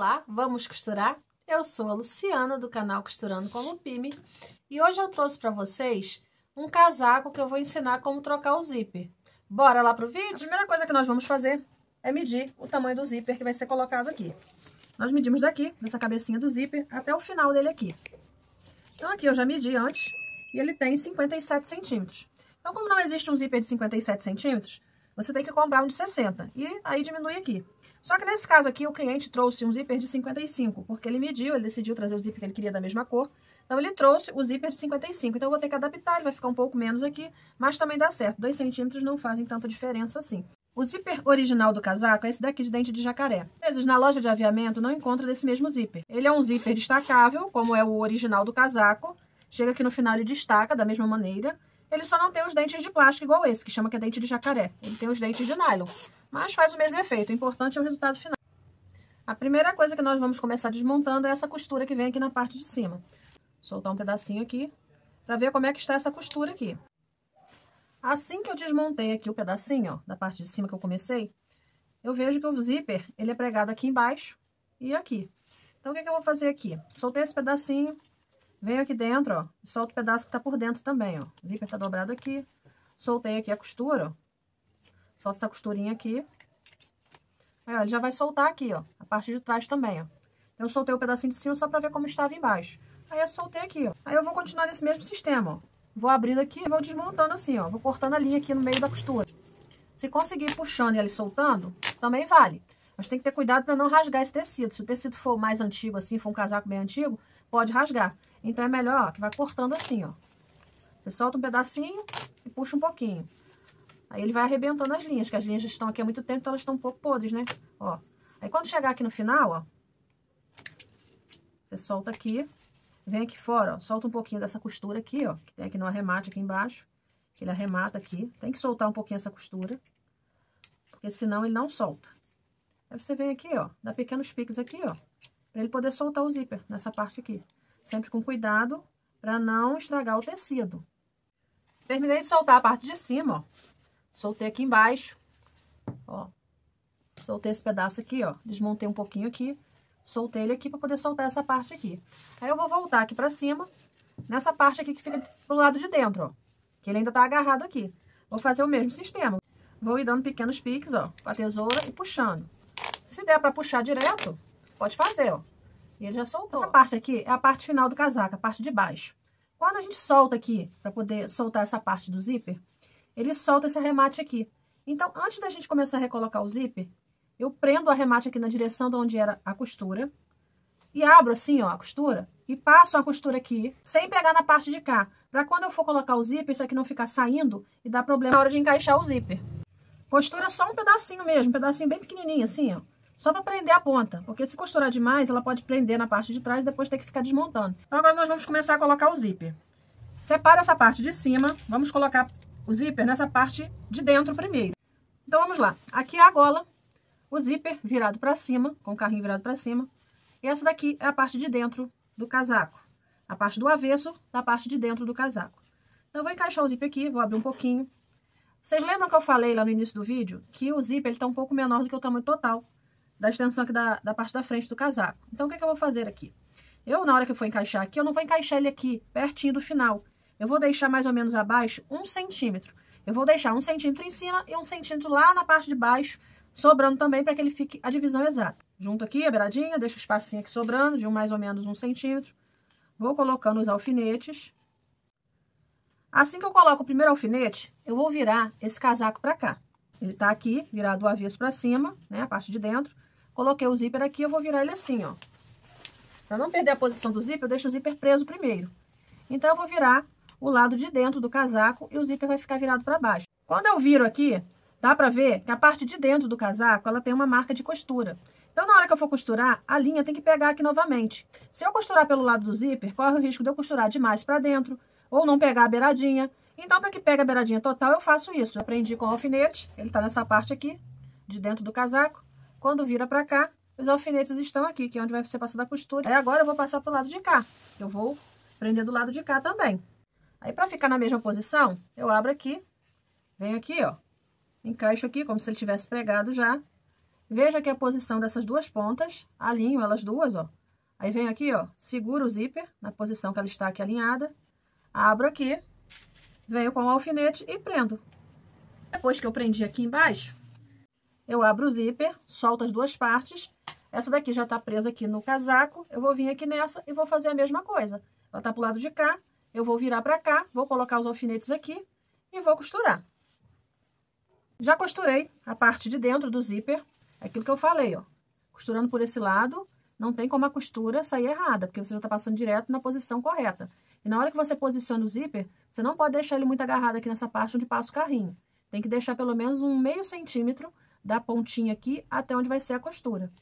Olá, vamos costurar? Eu sou a Luciana do canal Costurando com Lupime e hoje eu trouxe para vocês um casaco que eu vou ensinar como trocar o zíper. Bora lá pro vídeo? A primeira coisa que nós vamos fazer é medir o tamanho do zíper que vai ser colocado aqui. Nós medimos daqui, dessa cabecinha do zíper, até o final dele aqui. Então aqui eu já medi antes e ele tem 57 centímetros. Então como não existe um zíper de 57 centímetros, você tem que comprar um de 60 e aí diminui aqui. Só que nesse caso aqui, o cliente trouxe um zíper de 55, porque ele mediu, ele decidiu trazer o zíper que ele queria da mesma cor. Então, ele trouxe o zíper de 55. Então, eu vou ter que adaptar, ele vai ficar um pouco menos aqui, mas também dá certo. 2 centímetros não fazem tanta diferença assim. O zíper original do casaco é esse daqui de dente de jacaré. Às vezes, na loja de aviamento, não encontra desse mesmo zíper. Ele é um zíper destacável, como é o original do casaco. Chega aqui no final e destaca da mesma maneira. Ele só não tem os dentes de plástico igual esse, que chama que é dente de jacaré. Ele tem os dentes de nylon mas faz o mesmo efeito. O importante é o resultado final. A primeira coisa que nós vamos começar desmontando é essa costura que vem aqui na parte de cima. Soltar um pedacinho aqui, para ver como é que está essa costura aqui. Assim que eu desmontei aqui o pedacinho, ó, da parte de cima que eu comecei, eu vejo que o zíper, ele é pregado aqui embaixo e aqui. Então, o que, que eu vou fazer aqui? Soltei esse pedacinho, venho aqui dentro, ó, solto o pedaço que tá por dentro também, ó. O zíper tá dobrado aqui, soltei aqui a costura, ó, Solta essa costurinha aqui. Aí, ó, ele já vai soltar aqui, ó. A parte de trás também, ó. Eu soltei o pedacinho de cima só pra ver como estava embaixo. Aí eu soltei aqui, ó. Aí eu vou continuar nesse mesmo sistema, ó. Vou abrindo aqui e vou desmontando assim, ó. Vou cortando a linha aqui no meio da costura. Se conseguir puxando e ele soltando, também vale. Mas tem que ter cuidado para não rasgar esse tecido. Se o tecido for mais antigo assim, for um casaco bem antigo, pode rasgar. Então é melhor, ó, que vai cortando assim, ó. Você solta um pedacinho e puxa um pouquinho. Aí ele vai arrebentando as linhas, que as linhas já estão aqui há muito tempo, então elas estão um pouco podres, né? Ó. Aí quando chegar aqui no final, ó, você solta aqui, vem aqui fora, ó, solta um pouquinho dessa costura aqui, ó, que tem aqui no arremate aqui embaixo. Ele arremata aqui, tem que soltar um pouquinho essa costura, porque senão ele não solta. Aí você vem aqui, ó, dá pequenos piques aqui, ó, pra ele poder soltar o zíper nessa parte aqui. Sempre com cuidado pra não estragar o tecido. Terminei de soltar a parte de cima, ó. Soltei aqui embaixo, ó. Soltei esse pedaço aqui, ó. Desmontei um pouquinho aqui. Soltei ele aqui pra poder soltar essa parte aqui. Aí eu vou voltar aqui pra cima, nessa parte aqui que fica pro lado de dentro, ó. Que ele ainda tá agarrado aqui. Vou fazer o mesmo sistema. Vou ir dando pequenos piques, ó, com a tesoura e puxando. Se der pra puxar direto, pode fazer, ó. E ele já soltou. Essa parte aqui é a parte final do casaco, a parte de baixo. Quando a gente solta aqui, pra poder soltar essa parte do zíper, ele solta esse arremate aqui. Então, antes da gente começar a recolocar o zíper, eu prendo o arremate aqui na direção de onde era a costura e abro assim, ó, a costura e passo a costura aqui, sem pegar na parte de cá, para quando eu for colocar o zíper, isso aqui não ficar saindo e dar problema na hora de encaixar o zíper. Costura só um pedacinho mesmo, um pedacinho bem pequenininho assim, ó. Só para prender a ponta, porque se costurar demais, ela pode prender na parte de trás e depois ter que ficar desmontando. Então agora nós vamos começar a colocar o zíper. Separa essa parte de cima, vamos colocar o zíper nessa parte de dentro primeiro. Então, vamos lá. Aqui é a gola, o zíper virado para cima, com o carrinho virado para cima. E essa daqui é a parte de dentro do casaco. A parte do avesso da parte de dentro do casaco. Então, eu vou encaixar o zíper aqui, vou abrir um pouquinho. Vocês lembram que eu falei lá no início do vídeo que o zíper está um pouco menor do que o tamanho total da extensão aqui da, da parte da frente do casaco. Então, o que, que eu vou fazer aqui? Eu, na hora que eu for encaixar aqui, eu não vou encaixar ele aqui, pertinho do final. Eu vou deixar mais ou menos abaixo um centímetro. Eu vou deixar um centímetro em cima e um centímetro lá na parte de baixo, sobrando também para que ele fique a divisão exata. Junto aqui a beiradinha, deixo o espacinho aqui sobrando de um mais ou menos um centímetro. Vou colocando os alfinetes. Assim que eu coloco o primeiro alfinete, eu vou virar esse casaco para cá. Ele tá aqui, virado do avesso para cima, né, a parte de dentro. Coloquei o zíper aqui, eu vou virar ele assim, ó. Para não perder a posição do zíper, eu deixo o zíper preso primeiro. Então, eu vou virar o lado de dentro do casaco e o zíper vai ficar virado para baixo. Quando eu viro aqui, dá para ver que a parte de dentro do casaco, ela tem uma marca de costura. Então, na hora que eu for costurar, a linha tem que pegar aqui novamente. Se eu costurar pelo lado do zíper, corre o risco de eu costurar demais para dentro ou não pegar a beiradinha. Então, para que pegue a beiradinha total, eu faço isso. Eu aprendi com o alfinete, ele está nessa parte aqui, de dentro do casaco. Quando vira para cá, os alfinetes estão aqui, que é onde vai ser passada a costura. Aí agora eu vou passar pro lado de cá. Eu vou prender do lado de cá também. Aí, para ficar na mesma posição, eu abro aqui, venho aqui, ó, encaixo aqui, como se ele tivesse pregado já, Veja aqui a posição dessas duas pontas, alinho elas duas, ó. Aí venho aqui, ó, seguro o zíper na posição que ela está aqui alinhada, abro aqui, venho com o alfinete e prendo. Depois que eu prendi aqui embaixo, eu abro o zíper, solto as duas partes. Essa daqui já tá presa aqui no casaco, eu vou vir aqui nessa e vou fazer a mesma coisa. Ela tá pro lado de cá, eu vou virar pra cá, vou colocar os alfinetes aqui e vou costurar. Já costurei a parte de dentro do zíper, é aquilo que eu falei, ó. Costurando por esse lado, não tem como a costura sair errada, porque você já tá passando direto na posição correta. E na hora que você posiciona o zíper, você não pode deixar ele muito agarrado aqui nessa parte onde passa o carrinho. Tem que deixar pelo menos um meio centímetro da pontinha aqui até onde vai ser a costura.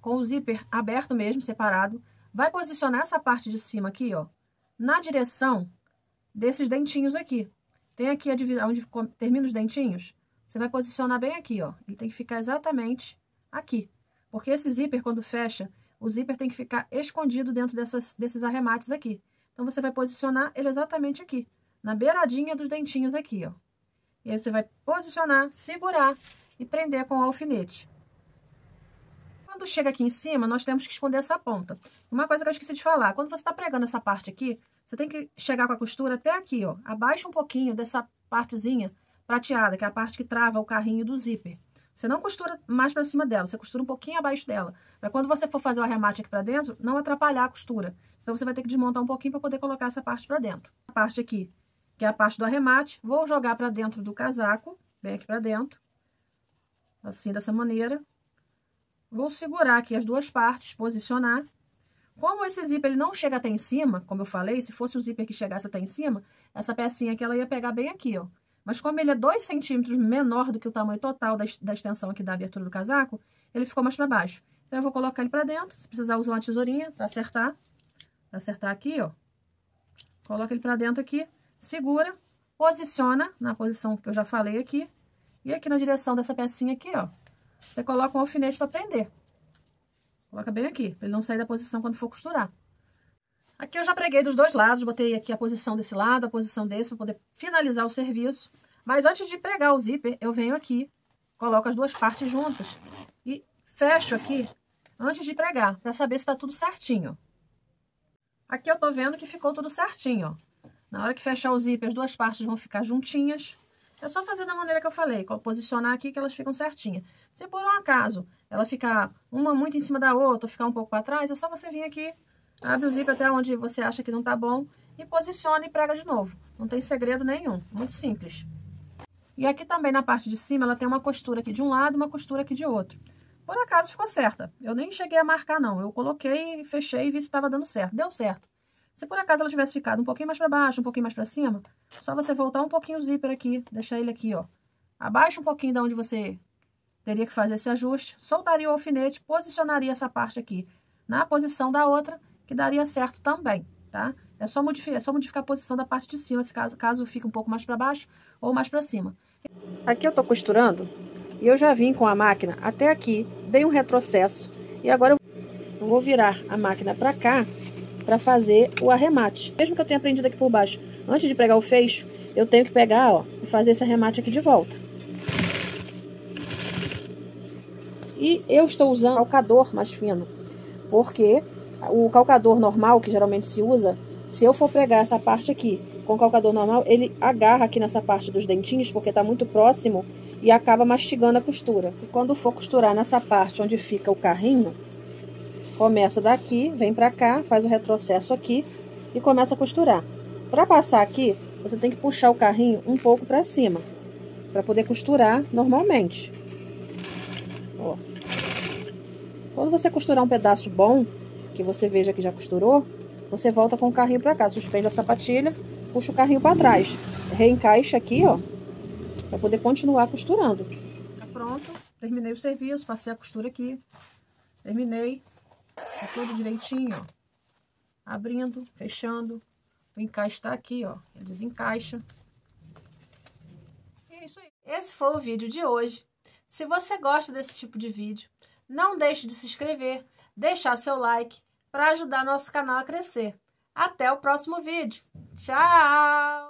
Com o zíper aberto mesmo, separado, vai posicionar essa parte de cima aqui, ó, na direção desses dentinhos aqui. Tem aqui a divisão onde termina os dentinhos, você vai posicionar bem aqui, ó. Ele tem que ficar exatamente aqui. Porque esse zíper, quando fecha, o zíper tem que ficar escondido dentro dessas, desses arremates aqui. Então, você vai posicionar ele exatamente aqui, na beiradinha dos dentinhos aqui, ó. E aí, você vai posicionar, segurar e prender com o alfinete. Quando chega aqui em cima, nós temos que esconder essa ponta. Uma coisa que eu esqueci de falar, quando você está pregando essa parte aqui, você tem que chegar com a costura até aqui, ó. Abaixa um pouquinho dessa partezinha prateada, que é a parte que trava o carrinho do zíper. Você não costura mais para cima dela, você costura um pouquinho abaixo dela. Para quando você for fazer o arremate aqui para dentro, não atrapalhar a costura. Senão você vai ter que desmontar um pouquinho para poder colocar essa parte para dentro. A parte aqui, que é a parte do arremate, vou jogar para dentro do casaco, bem aqui para dentro. Assim, dessa maneira. Vou segurar aqui as duas partes, posicionar. Como esse zíper ele não chega até em cima, como eu falei, se fosse o zíper que chegasse até em cima, essa pecinha aqui ela ia pegar bem aqui, ó. Mas como ele é 2 centímetros menor do que o tamanho total da, extensão aqui da abertura do casaco, ele ficou mais para baixo. Então, eu vou colocar ele para dentro. Se precisar, usar uma tesourinha para acertar. Para acertar aqui, ó. Coloca ele para dentro aqui, segura, posiciona na posição que eu já falei aqui. E aqui na direção dessa pecinha aqui, ó, você coloca um alfinete para prender. Coloca bem aqui, para ele não sair da posição quando for costurar. Aqui eu já preguei dos dois lados, botei aqui a posição desse lado, a posição desse, para poder finalizar o serviço. Mas antes de pregar o zíper, eu venho aqui, coloco as duas partes juntas e fecho aqui antes de pregar, para saber se está tudo certinho. Aqui eu tô vendo que ficou tudo certinho, ó. Na hora que fechar o zíper, as duas partes vão ficar juntinhas. É só fazer da maneira que eu falei, posicionar aqui que elas ficam certinhas. Se por um acaso ela ficar uma muito em cima da outra, ficar um pouco para trás, é só você vir aqui Abre o zíper até onde você acha que não tá bom e posiciona e prega de novo. Não tem segredo nenhum, muito simples. E aqui também na parte de cima ela tem uma costura aqui de um lado e uma costura aqui de outro. Por acaso ficou certa. Eu nem cheguei a marcar não, eu coloquei, fechei e vi se estava dando certo. Deu certo. Se por acaso ela tivesse ficado um pouquinho mais para baixo, um pouquinho mais para cima, só você voltar um pouquinho o zíper aqui, deixar ele aqui, ó. Abaixa um pouquinho da onde você teria que fazer esse ajuste, soltaria o alfinete, posicionaria essa parte aqui na posição da outra que daria certo também, tá? É só modificar, é só modificar a posição da parte de cima, se caso, caso fique um pouco mais para baixo ou mais para cima. Aqui eu tô costurando e eu já vim com a máquina até aqui, dei um retrocesso e agora eu vou virar a máquina para cá para fazer o arremate. Mesmo que eu tenha aprendido aqui por baixo, antes de pregar o fecho, eu tenho que pegar, ó, e fazer esse arremate aqui de volta. E eu estou usando calcador mais fino, porque o calcador normal, que geralmente se usa, se eu for pregar essa parte aqui com o calcador normal, ele agarra aqui nessa parte dos dentinhos, porque está muito próximo e acaba mastigando a costura. E quando for costurar nessa parte onde fica o carrinho, começa daqui, vem pra cá, faz o retrocesso aqui e começa a costurar. Para passar aqui, você tem que puxar o carrinho um pouco para cima, para poder costurar normalmente. Ó. Quando você costurar um pedaço bom, que você veja que já costurou, você volta com o carrinho para cá, suspende a sapatilha, puxa o carrinho para trás, reencaixa aqui, ó, para poder continuar costurando. Tá pronto, terminei o serviço, passei a costura aqui, terminei, tá tudo direitinho, ó, abrindo, fechando, o encaixe tá aqui, ó, ele desencaixa. E é isso aí. Esse foi o vídeo de hoje. Se você gosta desse tipo de vídeo, não deixe de se inscrever, deixar seu like para ajudar nosso canal a crescer. Até o próximo vídeo. Tchau!